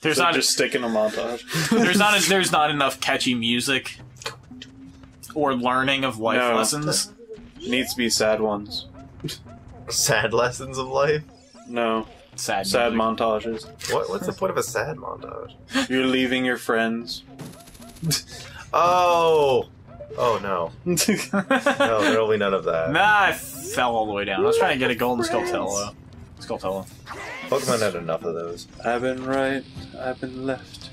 There's So not just stick in a montage. there's not there's not enough catchy music or learning of life No. lessons. Needs to be sad ones. Sad lessons of life. No, Sad. sad music. montages. What? What's the point of a sad montage? You're leaving your friends. Oh. Oh no. No, there'll be none of that. Nah, I fell all the way down. I was trying to get a golden Skulltula. Skulltula. Pokemon had enough of those. I've been right. I've been left.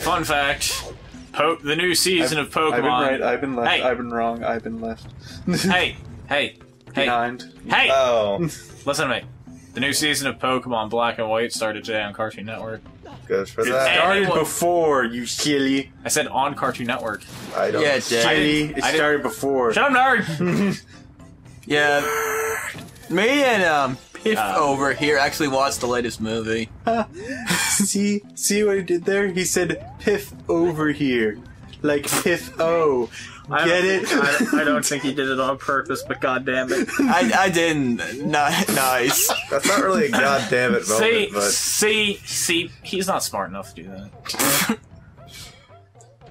Fun fact: po- the new season of Pokemon. I've been right. I've been left. Hey. I've been wrong. I've been left. hey, hey, hey, Behind. hey! Oh, Listen to me. The new season of Pokemon Black and White started today on Cartoon Network. good for It that. started Anyone- before, you silly. I said on Cartoon Network. I don't. Yeah, it did. Silly. It started before. Shut up, nerd! Yeah. Me and um Piph Uh, over here actually watched the latest movie. see, see what he did there? He said "piff over here," like "piff o." Get it? I, don't think he did it on purpose, but goddamn it! I I didn't. Ni- nice. That's not really a goddamn it moment, see, but see, see, he's not smart enough to do that.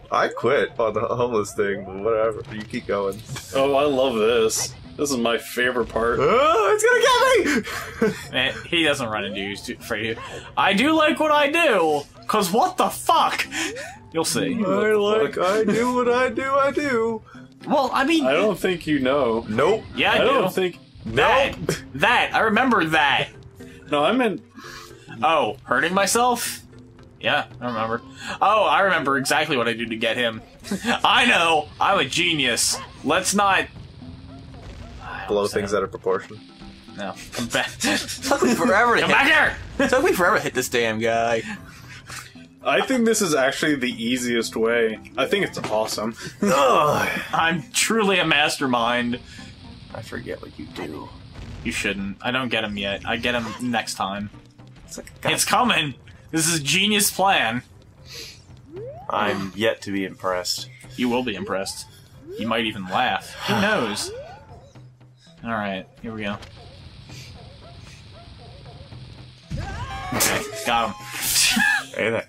I quit on the homeless thing. But whatever, you keep going. oh, I love this. This is my favorite part. Oh, it's gonna get me! Eh, he doesn't run into you, he's too afraid of you. I do like what I do, cause what the fuck? You'll see. I like, I do what I do, I do. Well, I mean, I don't think you know. Nope. yeah, I, I do. don't think. that. That I remember that. No, I meant. Oh, hurting myself? Yeah, I remember. Oh, I remember exactly what I do to get him. I know. I'm a genius. Let's not. I Blow almost things said out of proportion. it. No, come back. Took me forever to come hit. back here. Took me forever to hit this damn guy. I think this is actually the easiest way. I think it's awesome. Ugh. I'm truly a mastermind. I forget what you do. You shouldn't. I don't get him yet. I get him next time. It's like God, It's coming. This is a genius plan. I'm yet to be impressed. You will be impressed. You might even laugh. Who knows? Alright, here we go. Okay, got him. Hey there.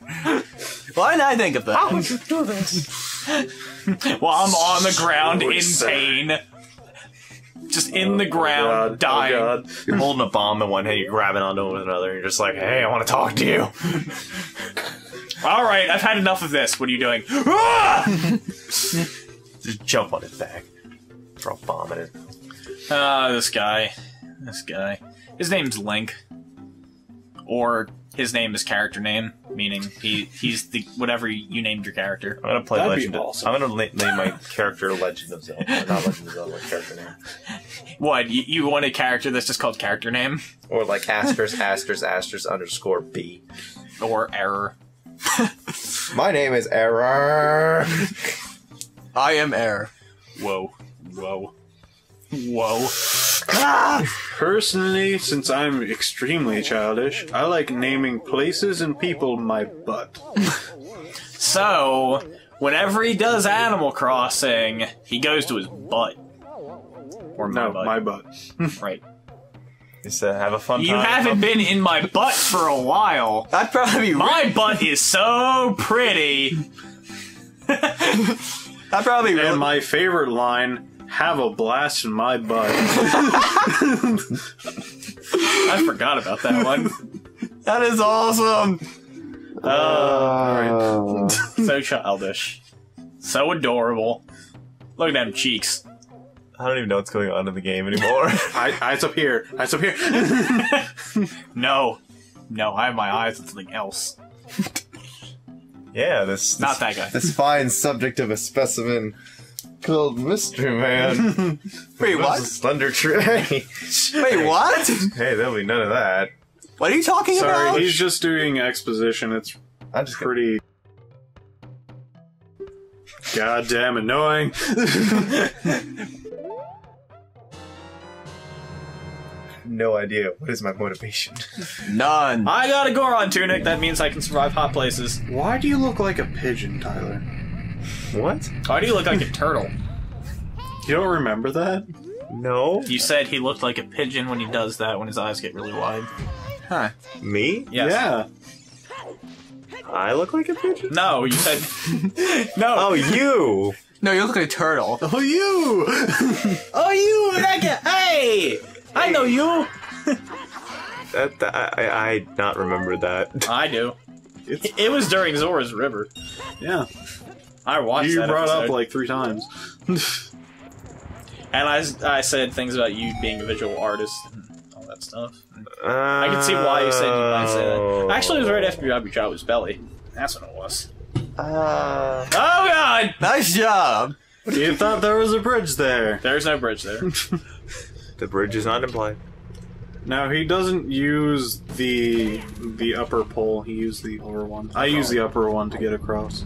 Why didn't I think of that? How would you do this? While I'm on the ground So in sad. pain. Just in the oh ground, God, oh dying. Oh God. You're holding a bomb in one hand, you're grabbing onto it with another, you're just like, hey, I want to talk to you. Alright, I've had enough of this. What are you doing? Just jump on his back. Throw a bomb at it. Ah, this guy. This guy. His name's Link. Or his name is character name, meaning he he's the whatever you named your character. I'm gonna play That'd be Legend. awesome. I'm gonna name my character Legend of Zelda. Not Legend of Zelda, my character name. What, you, you want a character that's just called character name? Or like asterisk, asterisk, asterisk, underscore B. Or error? My name is Error. I am Error. Whoa. Whoa. Whoa. Personally, since I'm extremely childish, I like naming places and people my butt. So, whenever he does Animal Crossing, he goes to his butt. Or my No, butt. my butt. right. Just uh, have a fun You time. haven't been in my butt for a while. I'd probably be. My butt is so pretty. I'd probably. And my favorite line: "Have a blast in my butt." I forgot about that one. that is awesome. Uh, so childish. So adorable. Look at them cheeks. I don't even know what's going on in the game anymore. I, eyes up here. Eyes up here. No. No, I have my eyes on something else. yeah, this, this Not that guy. This fine subject of a specimen called Mystery Man. Wait, This what? is Thunder Tree. Wait, what? hey, there'll be none of that. What are you talking Sorry, about? he's just doing exposition. It's I'm just gonna pretty goddamn annoying. no idea what is my motivation. None. I got a Goron tunic. That means I can survive hot places. Why do you look like a pigeon, Tyler? What? Why do you look like a turtle? You don't remember that? No. You said he looked like a pigeon when he does that when his eyes get really wide. Huh. Me? Yes. Yeah. I look like a pigeon? No, you said no. Oh, you! No, you look like a turtle. Oh, you! Oh, you that guy. Hey, I know you. That, that- I, I, I not remember that. I do. It's, It was during Zora's River. yeah, I watched you that brought up like three times. and I, I said things about you being a visual artist and all that stuff. I I can see why you said you might say that. Actually, it was right after you dropped his belly. That's what it was. Uh, Oh god! Nice job. you thought there was a bridge there. There's no bridge there. the bridge is not implied. No, he doesn't use the the upper pole. He used the lower one. I use the upper one to get across.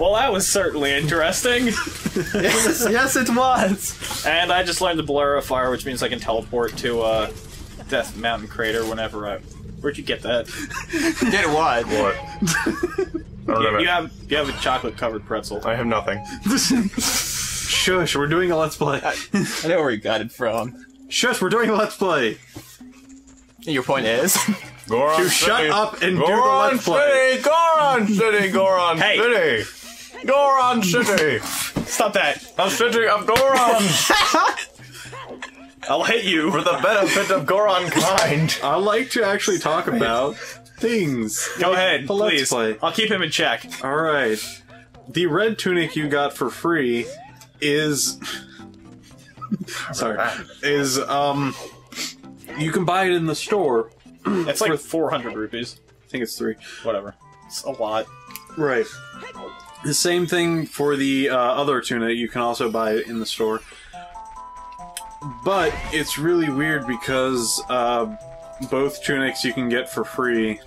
Well, that was certainly interesting. yes, yes, it was. and I just learned the Bolero of Fire, which means I can teleport to uh, Death Mountain Crater whenever I. Where'd you get that? Did what? What? I don't You, know. you have you have a chocolate covered pretzel. I have nothing. Shush, we're doing a let's play. I know where you got it from. Shush, we're doing a let's play. Your point is, Goron You shut up and do the let's play. City! Goron City! Goron Hey. City! Goron City! Stop that! A city of Goron! I'll hit you. For the benefit of Goron kind! I like to actually talk about things. Go ahead, please. play. I'll keep him in check. All right. The red tunic you got for free is sorry is um you can buy it in the store. It's like 400 rupees. I think it's three. Whatever. It's a lot. Right. The same thing for the uh, other tunic. You can also buy it in the store. But it's really weird because uh, both tunics you can get for free.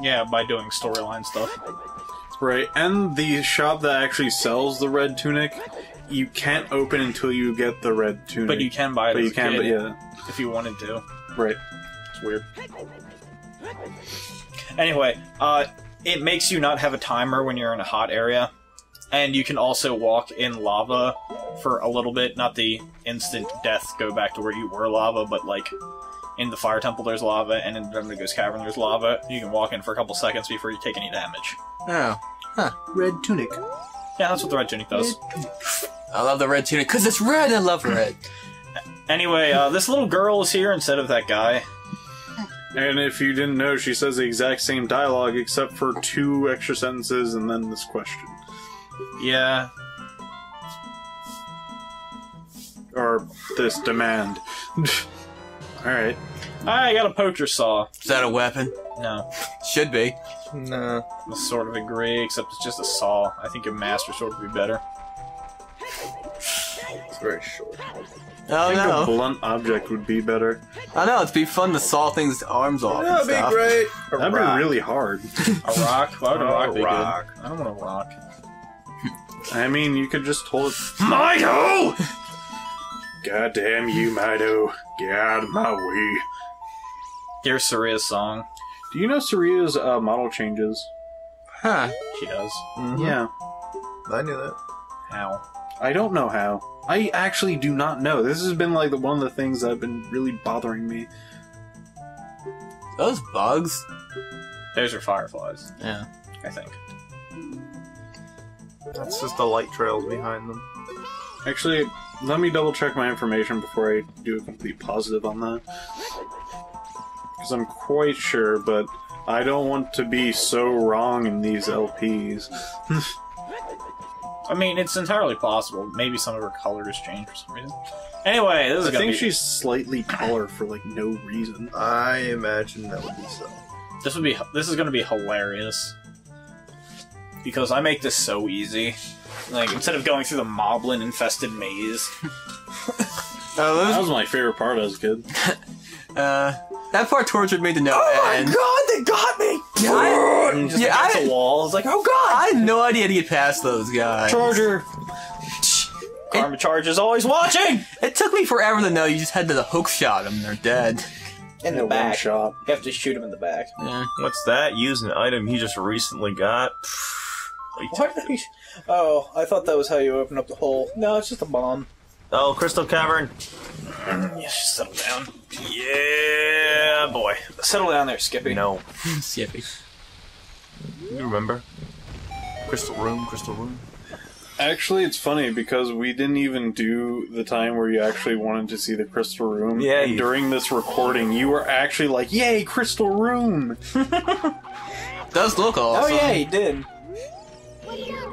Yeah, by doing storyline stuff. Right, and the shop that actually sells the red tunic, you can't open until you get the red tunic. But you can buy it But you can, but yeah, if you wanted to. right. It's weird. Anyway, uh, it makes you not have a timer when you're in a hot area, and you can also walk in lava for a little bit. Not the instant death, go back to where you were lava, but like in the fire temple there's lava, and in Dodongo's cavern there's lava. You can walk in for a couple seconds before you take any damage. oh, Huh. Red tunic. Yeah, that's what the red tunic does. I love the red tunic because it's red. I love red. Anyway, uh, this little girl is here instead of that guy. And if you didn't know, she says the exact same dialogue except for two extra sentences and then this question. Yeah, Or this demand. Alright. I got a poacher saw. Is that a weapon? No, Should be. No. I sort of agree, except it's just a saw. I think a master sword would be better. It's very short. Oh I think a blunt object would be better. I know it'd be fun to saw things arms off. That'd be stuff. great. A That'd rock. be really hard. A rock? Why would a Oh, rock be rock. good? I don't want a rock. I mean, you could just hold it. Mido! God damn you, Mido. Get out of my way. Here's Saria's song. Do you know Saria's uh, model changes? Huh? She does. Yeah. I knew that. How? I don't know how. I actually do not know. This has been like the, one of the things that have been really bothering me. Those bugs. Those are fireflies, Yeah. I think. That's just the light trails behind them. Actually, let me double check my information before I do a complete positive on that. Because I'm quite sure, but I don't want to be so wrong in these LPs. I mean, it's entirely possible. Maybe some of her colors changed for some reason. Anyway, this is I gonna think be, she's slightly taller for like no reason. I imagine that would be so. this would be this is gonna be hilarious because I make this so easy. Like instead of going through the moblin infested maze, Oh, That was my favorite part as a kid. uh, that part tortured me to no end. god, they got me! Yeah, I, And just yeah, against I- the wall. It's like, oh god! I had no idea to get past those guys. Charger! Karma Charge is always watching. It took me forever to know you just had to the hook shot them. They're dead. In Yeah, the one back. shot. You have to shoot him in the back. Yeah. What's that? Use an item you just recently got. What? Oh, I thought that was how you open up the hole. No, it's just a bomb. Oh, Crystal Cavern. Yeah, settle down. Yeah, boy. Settle down there, Skippy. No. Skippy. You remember? Crystal Room, Crystal Room. Actually, it's funny because we didn't even do the time where you actually wanted to see the crystal room. Yeah, And during this recording, you were actually like, "Yay, crystal room!" Does look awesome. Oh yeah, he did.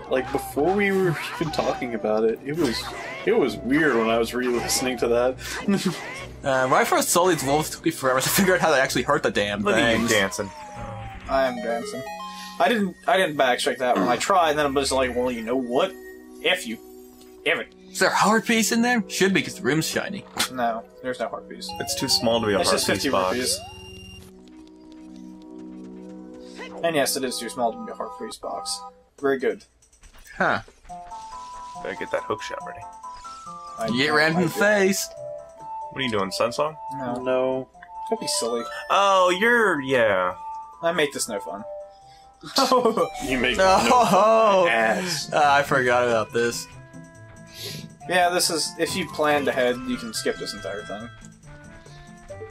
Like before we were even talking about it, it was it was weird when I was re-listening to that. Uh, when I first saw these wolves, it took me forever to figure out how to actually hurt the damn Look at you things. dancing. I am dancing. I didn't. I didn't backstrike that one. I tried, and then I'm just like, well, you know what? If you, if it, Is there a heart piece in there? Should be because the room's shiny. no, there's no heart piece. It's too small to be a It's heart just piece 50 box. rupees. And yes, it is too small to be a heart piece box. Very good. Huh. Better get that hook shot ready. I, You get rammed in the face. What are you doing, Sunsong? did. No, no, don't be silly. Oh, you're yeah. I make this no fun. you make Oh, no ass. Ah, I forgot about this. yeah, this is. If you planned ahead, you can skip this entire thing.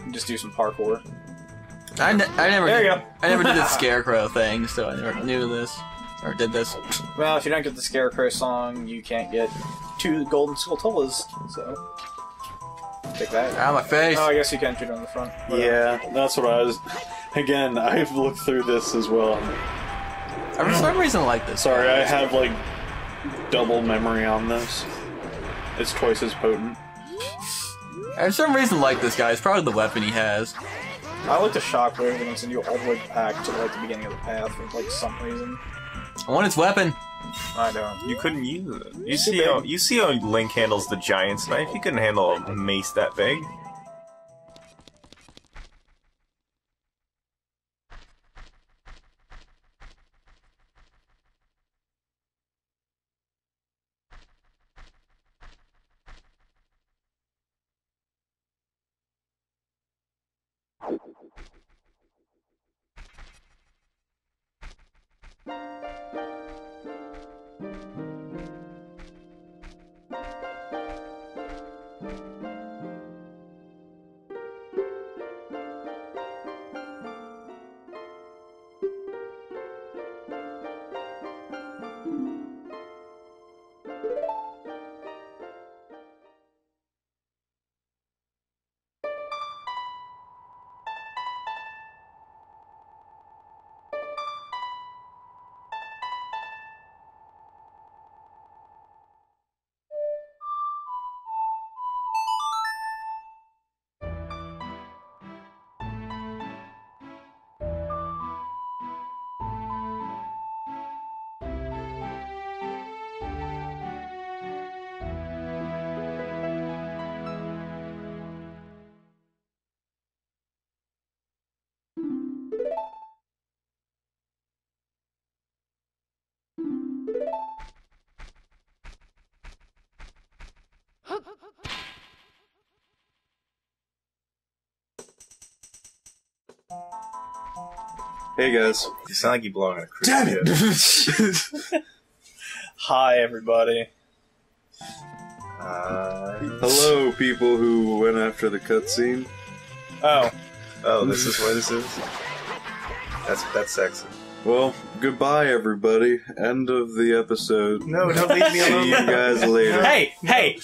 And just do some parkour. I, ne- I never. There you go. I never did the scarecrow thing, so I never knew this or did this. Well, if you don't get the Scarecrow song, you can't get two golden skulltulas. So take that. Out of my face. Oh, I guess you can shoot on the front. Whatever. Yeah, that's what I was. Again, I've looked through this as well. I for some reason like this. Sorry, I have like double memory on this. It's twice as potent. I for some reason like this guy. It's probably the weapon he has. I like the shockwave and can send you all the way back to like the beginning of the path for like some reason. I want its weapon. I don't. You couldn't use it. You see how you see how Link handles the giant's knife. He couldn't handle a mace that big. Hey guys. You sound like you belong in a cruise Damn it! Hi, everybody. Uh, Hello, people who went after the cutscene. Oh, oh, this is what this is. That's that's sexy. Well, goodbye, everybody. End of the episode. No, don't leave me alone. See you guys later. hey, hey!